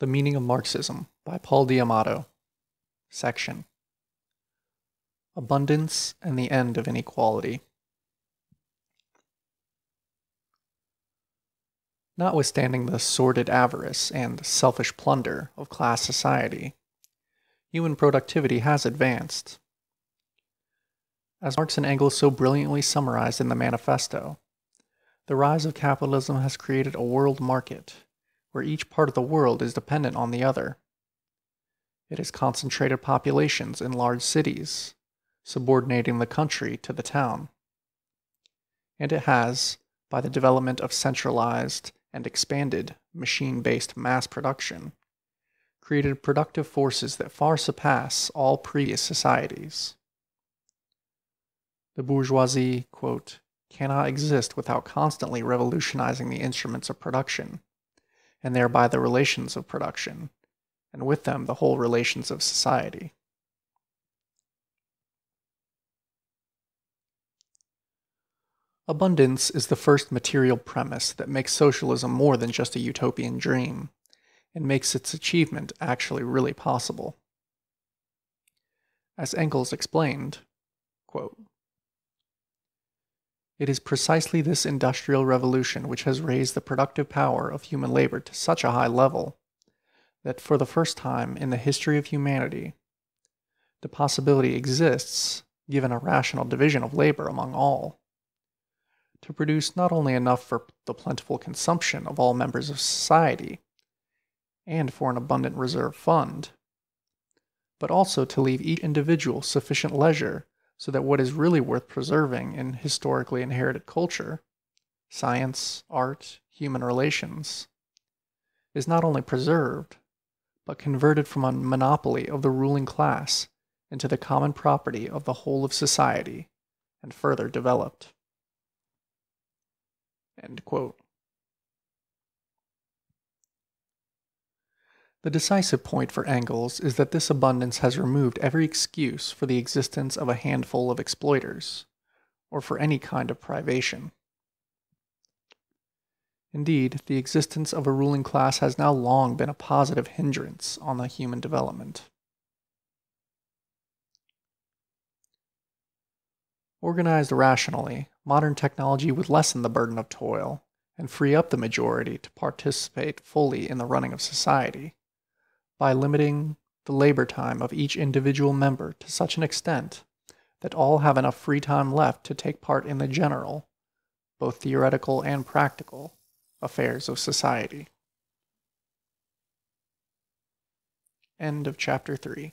The Meaning of Marxism by Paul D'Amato. Section Abundance and the End of Inequality. Notwithstanding the sordid avarice and selfish plunder of class society, human productivity has advanced. As Marx and Engels so brilliantly summarized in the Manifesto, the rise of capitalism has created a world market where each part of the world is dependent on the other. It has concentrated populations in large cities, subordinating the country to the town. And it has, by the development of centralized and expanded machine based mass production, created productive forces that far surpass all previous societies. The bourgeoisie, quote, cannot exist without constantly revolutionizing the instruments of production and thereby the relations of production, and with them the whole relations of society. Abundance is the first material premise that makes socialism more than just a utopian dream, and makes its achievement actually really possible. As Engels explained, quote, it is precisely this industrial revolution which has raised the productive power of human labor to such a high level that for the first time in the history of humanity, the possibility exists, given a rational division of labor among all, to produce not only enough for the plentiful consumption of all members of society and for an abundant reserve fund, but also to leave each individual sufficient leisure so that what is really worth preserving in historically inherited culture, science, art, human relations, is not only preserved, but converted from a monopoly of the ruling class into the common property of the whole of society and further developed. End quote. The decisive point for Engels is that this abundance has removed every excuse for the existence of a handful of exploiters, or for any kind of privation. Indeed, the existence of a ruling class has now long been a positive hindrance on the human development. Organized rationally, modern technology would lessen the burden of toil and free up the majority to participate fully in the running of society by limiting the labor time of each individual member to such an extent that all have enough free time left to take part in the general, both theoretical and practical, affairs of society. End of chapter 3.